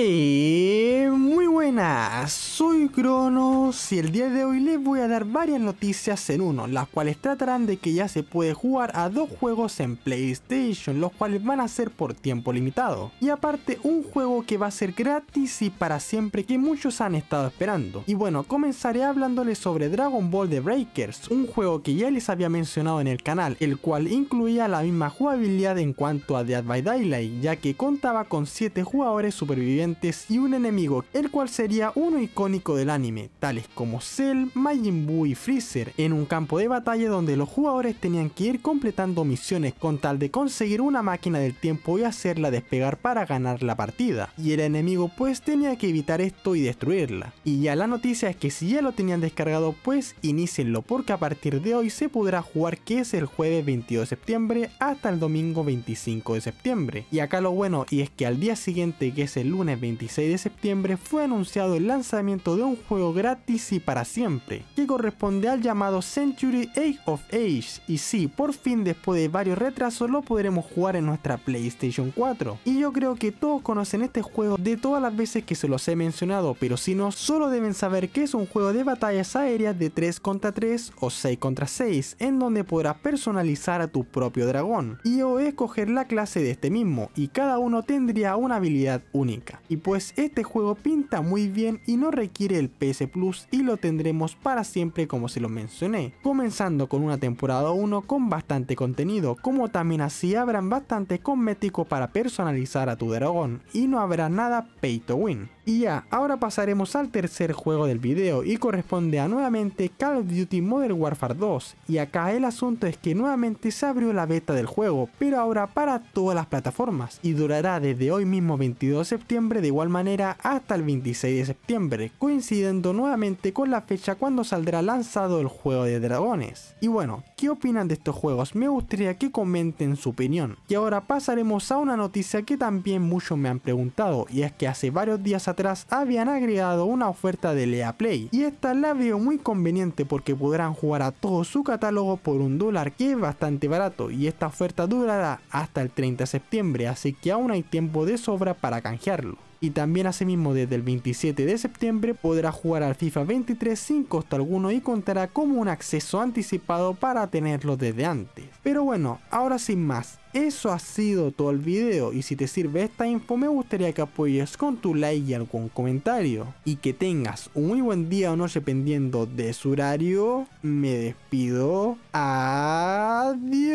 Eh, muy soy Cronos y el día de hoy les voy a dar varias noticias en uno, las cuales tratarán de que ya se puede jugar a dos juegos en PlayStation, los cuales van a ser por tiempo limitado. Y aparte un juego que va a ser gratis y para siempre que muchos han estado esperando. Y bueno, comenzaré hablándoles sobre Dragon Ball The Breakers, un juego que ya les había mencionado en el canal, el cual incluía la misma jugabilidad en cuanto a Dead by Daylight, ya que contaba con 7 jugadores supervivientes y un enemigo, el cual sería uno icónico del anime, tales como Cell, Majin Buu y Freezer, en un campo de batalla donde los jugadores tenían que ir completando misiones con tal de conseguir una máquina del tiempo y hacerla despegar para ganar la partida, y el enemigo pues tenía que evitar esto y destruirla. Y ya la noticia es que si ya lo tenían descargado pues inicienlo porque a partir de hoy se podrá jugar que es el jueves 22 de septiembre hasta el domingo 25 de septiembre. Y acá lo bueno y es que al día siguiente que es el lunes 26 de septiembre fue anunciado el lanzamiento de un juego gratis y para siempre, que corresponde al llamado Century Age of Age, y sí, por fin después de varios retrasos lo podremos jugar en nuestra PlayStation 4. Y yo creo que todos conocen este juego de todas las veces que se los he mencionado, pero si no, solo deben saber que es un juego de batallas aéreas de 3 contra 3 o 6 contra 6, en donde podrás personalizar a tu propio dragón, y o escoger la clase de este mismo, y cada uno tendría una habilidad única y pues este juego pinta muy bien y no requiere el PS Plus y lo tendremos para siempre como se lo mencioné, comenzando con una temporada 1 con bastante contenido, como también así habrán bastante cosmético para personalizar a tu dragón y no habrá nada pay to win. Y ya, ahora pasaremos al tercer juego del video y corresponde a nuevamente Call of Duty Modern Warfare 2. Y acá el asunto es que nuevamente se abrió la beta del juego, pero ahora para todas las plataformas y durará desde hoy mismo 22 de septiembre de igual manera hasta el 26 de septiembre, coincidiendo nuevamente con la fecha cuando saldrá lanzado el juego de dragones. Y bueno, ¿qué opinan de estos juegos? Me gustaría que comenten su opinión. Y ahora pasaremos a una noticia que también muchos me han preguntado y es que hace varios días atrás habían agregado una oferta de Lea Play y esta la veo muy conveniente porque podrán jugar a todo su catálogo por un dólar que es bastante barato y esta oferta durará hasta el 30 de septiembre así que aún hay tiempo de sobra para canjearlo y también asimismo desde el 27 de septiembre podrá jugar al FIFA 23 sin costo alguno y contará como un acceso anticipado para tenerlo desde antes. Pero bueno, ahora sin más, eso ha sido todo el video y si te sirve esta info me gustaría que apoyes con tu like y algún comentario. Y que tengas un muy buen día o noche dependiendo de su horario. Me despido. Adiós.